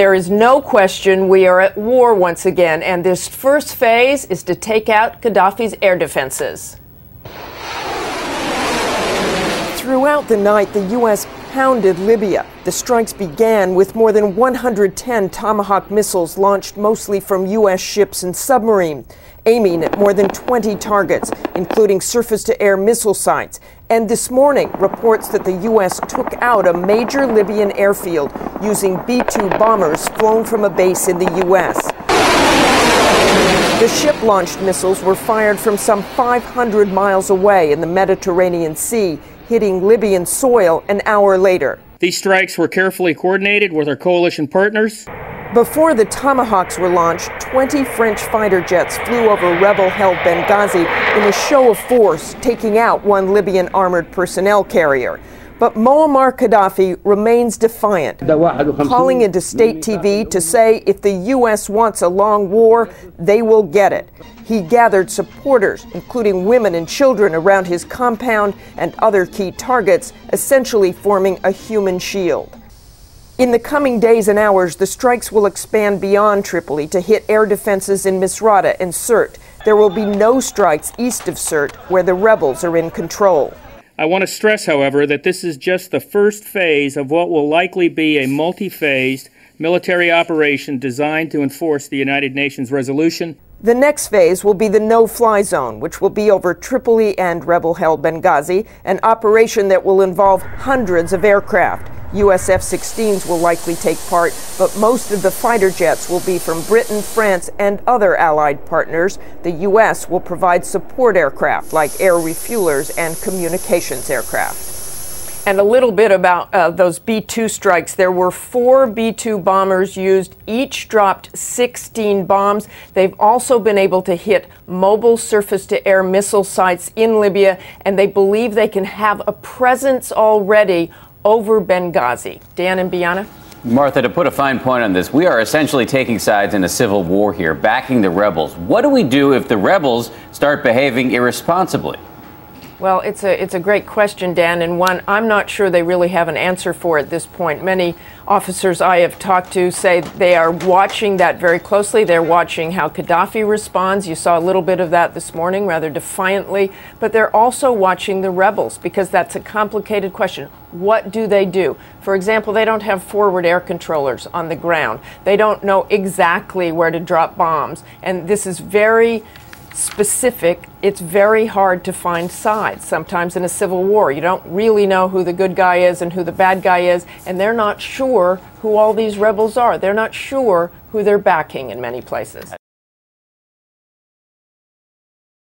There is no question we are at war once again, and this first phase is to take out Gaddafi's air defenses. Throughout the night, the U.S. pounded Libya. The strikes began with more than 110 Tomahawk missiles launched mostly from U.S. ships and submarines, aiming at more than 20 targets, including surface to air missile sites. And this morning, reports that the U.S. took out a major Libyan airfield using B 2 bombers flown from a base in the U.S. The ship launched missiles were fired from some 500 miles away in the Mediterranean Sea, hitting Libyan soil an hour later. These strikes were carefully coordinated with our coalition partners. Before the Tomahawks were launched, 20 French fighter jets flew over rebel held Benghazi in a show of force, taking out one Libyan armored personnel carrier. But Muammar Gaddafi remains defiant, calling into state TV to say if the U.S. wants a long war, they will get it. He gathered supporters, including women and children, around his compound and other key targets, essentially forming a human shield. In the coming days and hours, the strikes will expand beyond Tripoli to hit air defenses in Misrata and Sirte. There will be no strikes east of Sirte, where the rebels are in control. I want to stress, however, that this is just the first phase of what will likely be a multi phased military operation designed to enforce the United Nations resolution. The next phase will be the no fly zone, which will be over Tripoli and rebel held Benghazi, an operation that will involve hundreds of aircraft. US F 16s will likely take part, but most of the fighter jets will be from Britain, France, and other allied partners. The US will provide support aircraft like air refuelers and communications aircraft. And a little bit about uh, those B 2 strikes. There were four B 2 bombers used, each dropped 16 bombs. They've also been able to hit mobile surface to air missile sites in Libya, and they believe they can have a presence already over Benghazi. Dan and Bianna. Martha, to put a fine point on this, we are essentially taking sides in a civil war here, backing the rebels. What do we do if the rebels start behaving irresponsibly? Well, it's a, it's a great question, Dan, and one I'm not sure they really have an answer for at this point. Many officers I have talked to say they are watching that very closely. They're watching how Gaddafi responds. You saw a little bit of that this morning, rather defiantly. But they're also watching the rebels because that's a complicated question. What do they do? For example, they don't have forward air controllers on the ground. They don't know exactly where to drop bombs. And this is very specific, it's very hard to find sides. Sometimes in a civil war, you don't really know who the good guy is and who the bad guy is, and they're not sure who all these rebels are. They're not sure who they're backing in many places.